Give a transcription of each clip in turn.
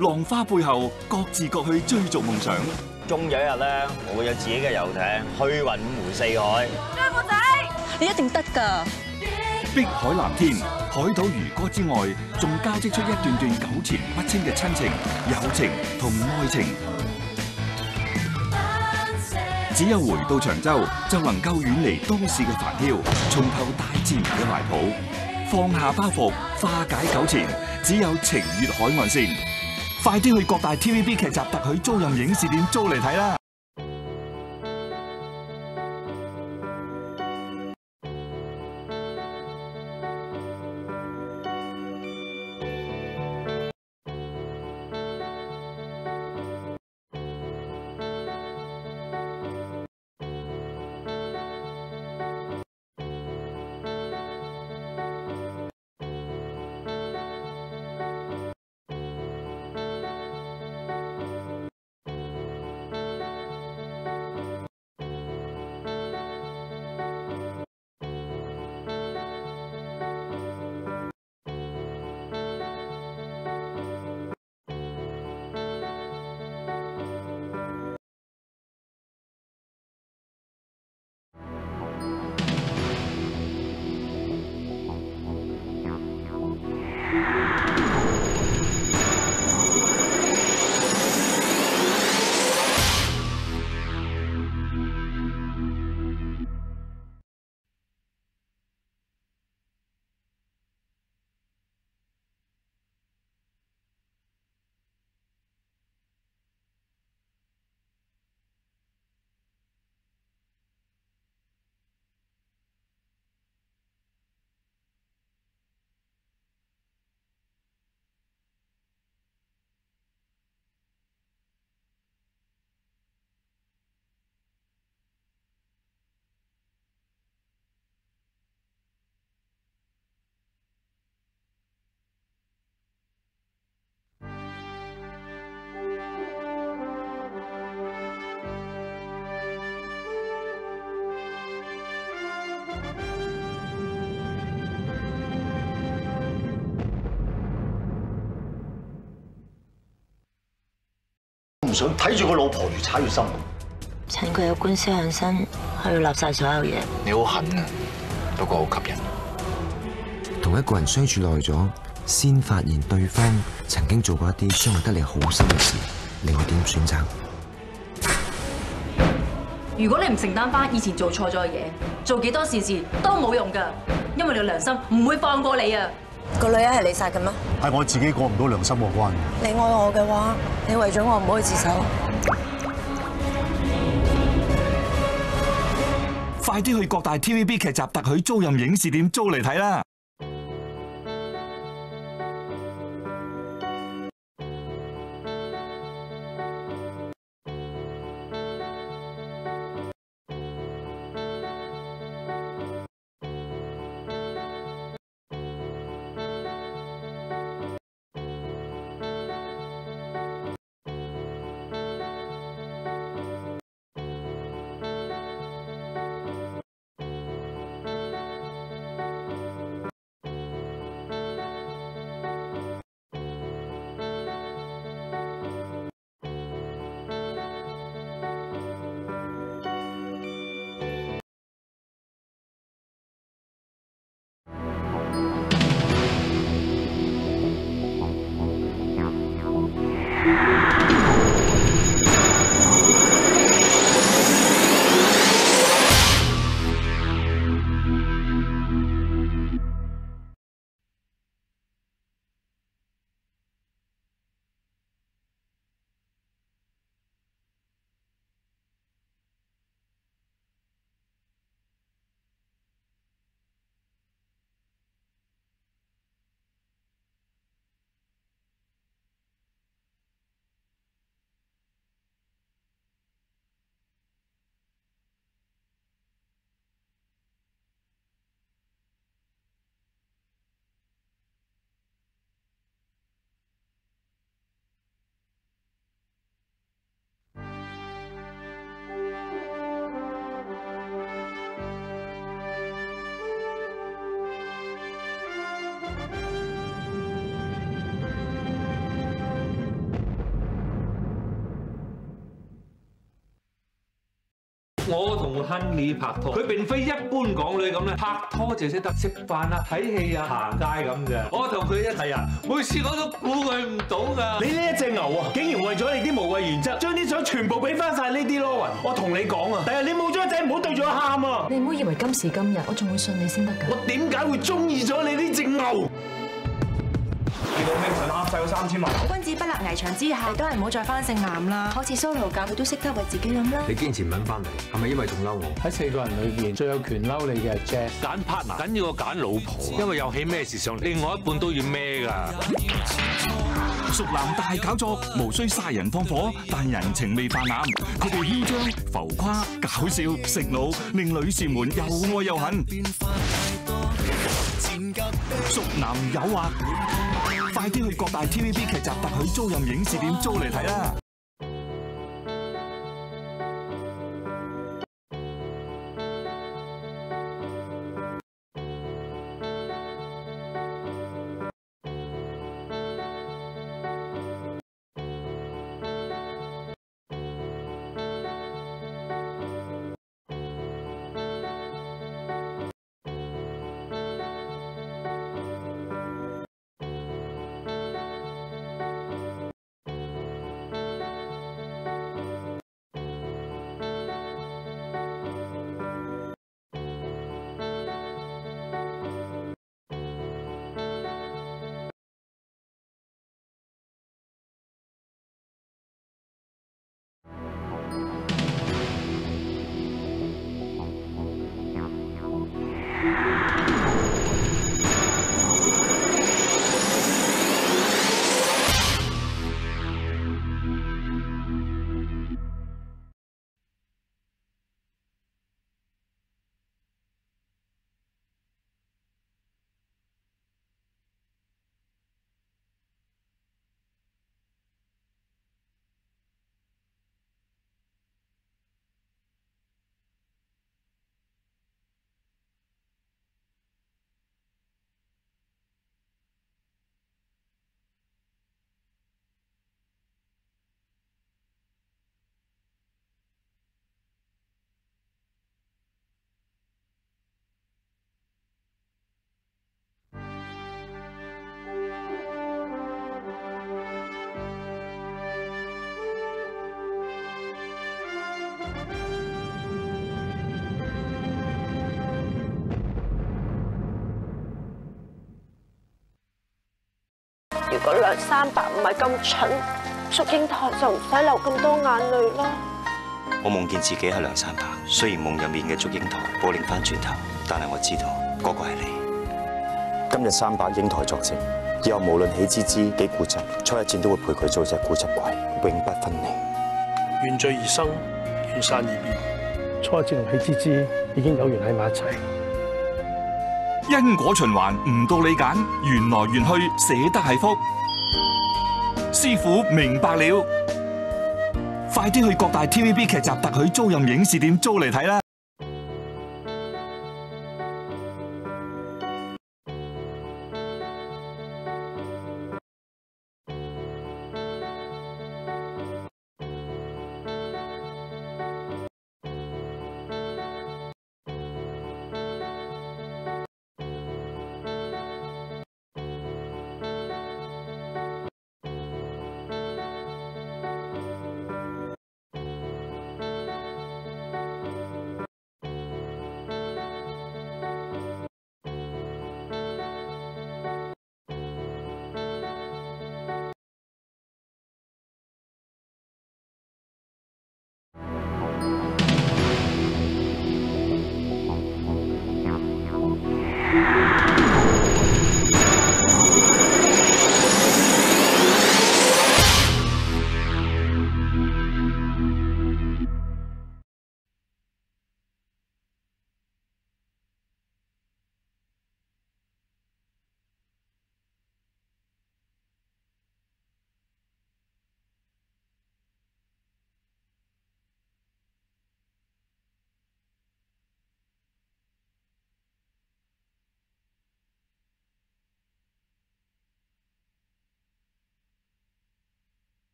浪花背後各自各去追逐夢想，終有一日咧，我會有自己嘅遊艇去雲五湖四海。張個仔，你一定得㗎！碧海藍天，海島漁歌之外，仲交織出一段段糾纏不清嘅親情、友情同愛情。只有回到長洲，就能夠遠離都市嘅煩囂，重投大自然嘅懷抱，放下包袱，化解糾纏。只有情越海岸線。快啲去各大 TVB 劇集特许租赁影视店租嚟睇啦！想睇住個老婆越踩越深。趁佢有官司喺身，我要立晒所有嘢。你好狠啊，不過好吸引。同一個人相處耐咗，先發現對方曾經做過一啲傷害得你好深嘅事，你會點選擇？如果你唔承擔翻以前做錯咗嘅嘢，做幾多善事都冇用噶，因為你良心唔會放過你啊！個女人係你殺嘅咩？係我自己過唔到良心個關。你愛我嘅話，你為咗我唔可以自首。快啲去各大 TVB 劇集特許租任影視店租嚟睇啦！同亨利拍拖，佢並非一般港女咁咧，拍拖就識得食飯啊、睇戲啊、行街咁嘅。我同佢一齊啊，每次我都估佢唔到㗎。你呢一隻牛啊，竟然為咗你啲無謂原則，將啲相全部俾翻晒呢啲羅雲。我同你講啊，第日你冇咗個仔，唔好對住我喊啊！你唔好以為今時今日我仲會信你先得㗎。我點解會中意咗你呢隻牛？見到明神呃晒咗三千萬，君子不立危牆之下，你都係唔好再翻性男啦。好似 Solo 咁，佢都識得為自己諗啦。你堅持唔揾翻嚟，係咪因為仲嬲我？喺四個人裏邊，最有權嬲你嘅係 Jazz。揀 partner 緊要過揀老婆，因為有起咩事上，另外一半都要孭㗎。熟男大搞作，無需殺人放火，但人情未泛濫。佢哋囂張、浮誇、搞笑、食腦，令女士們又愛又恨。熟男誘惑，快啲去各大 TVB 劇集特许租赁影视店租嚟睇啦！如果梁山伯唔係咁蠢，祝英台就唔使流咁多眼淚啦。我夢見自己係梁三伯，雖然夢入面嘅祝英台冇擰翻轉頭，但係我知道嗰個係你。今日三百英台作證，以後無論喜滋滋幾固執，初一戰都會陪佢做隻固執鬼，永不分離。緣聚而生，緣散而別。初一戰同喜滋滋已經有緣喺埋一齊。因果循环唔到你拣，缘来缘去舍得系福。师傅明白了，快啲去各大 TVB 剧集特许租赁影视店租嚟睇啦！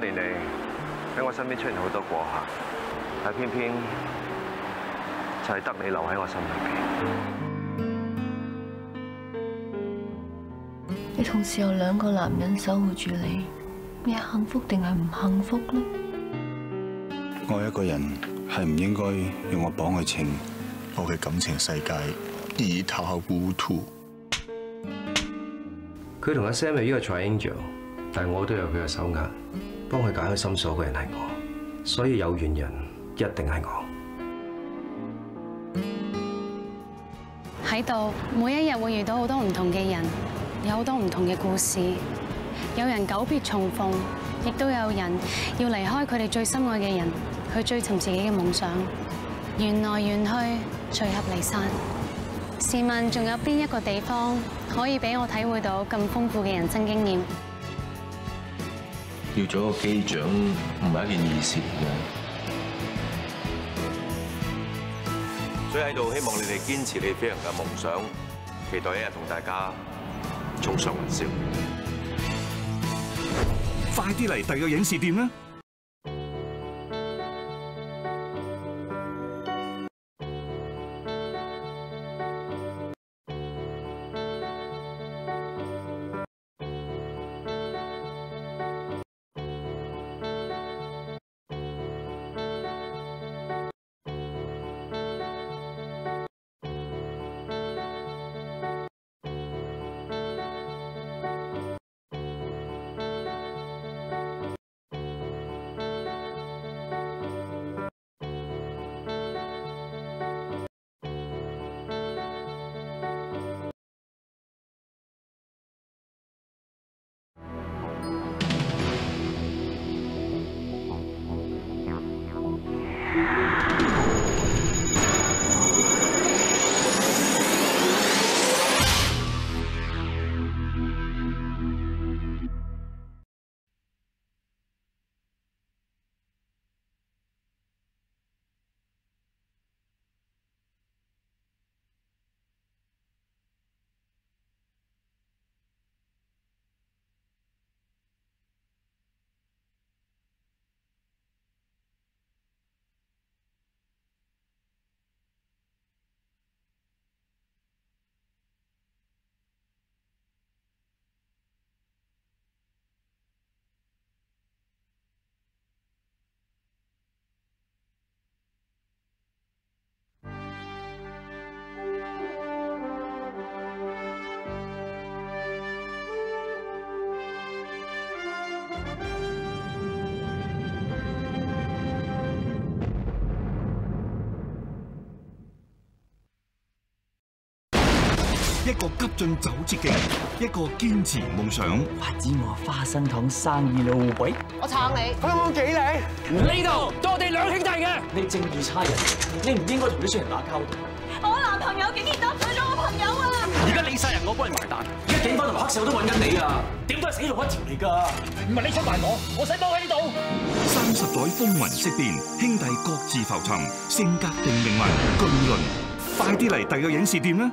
年嚟喺我身邊出現好多過客，但偏偏就係得你留喺我心裏邊。你同時有兩個男人守護住你，你係幸福定係唔幸福呢？愛一個人係唔應該用我綁愛情，我嘅感情世界一塌糊塗。佢同阿 Sam 係呢個 triangle，但係我都有佢嘅手眼，幫佢解開心鎖嘅人係我，所以有緣人一定係我。喺度每一日會遇到好多唔同嘅人，有好多唔同嘅故事，有人久別重逢，亦都有人要離開佢哋最心愛嘅人，去追尋自己嘅夢想。緣來緣去，聚合离散。試問仲有邊一個地方可以俾我體會到咁豐富嘅人生經驗？要做一個機長唔係一件易事嘅。所以喺度希望你哋堅持你飛行嘅夢想，期待一日同大家衝上雲霄。快啲嚟第二個影視店啦！一個急進走捷徑，一個堅持夢想。发展我花生糖生意老鬼！我撐你，佢有冇幾靚？呢度我哋兩兄弟嘅。你正義差人，你唔應該同啲衰人打交道。我男朋友竟然得罪咗我朋友啊！而家你杀人，我帮你埋單。而家警方同黑社都揾緊你啊！點都系死路一條嚟㗎。唔係你出賣我，我使幫喺呢度。三十載風雲色变，兄弟各自浮沉，性格定命运，巨輪。快啲嚟第二個影視店啦！